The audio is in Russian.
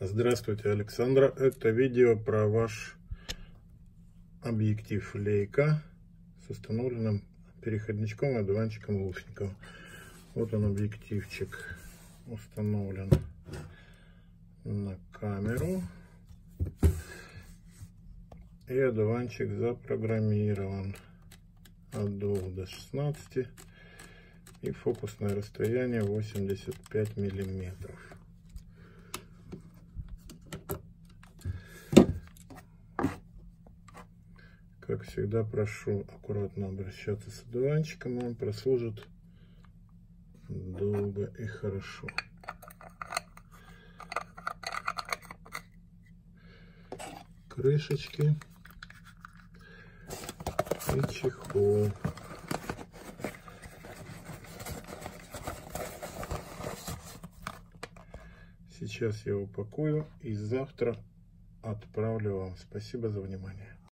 Здравствуйте, Александра. Это видео про ваш объектив Leica с установленным переходничком и одуванчиком Лушникова. Вот он объективчик установлен на камеру. И одуванчик запрограммирован от 2 до 16 и фокусное расстояние 85 миллиметров. Как всегда, прошу аккуратно обращаться с одуванчиком, он прослужит долго и хорошо. Крышечки и чехол. Сейчас я упакую и завтра отправлю вам. Спасибо за внимание.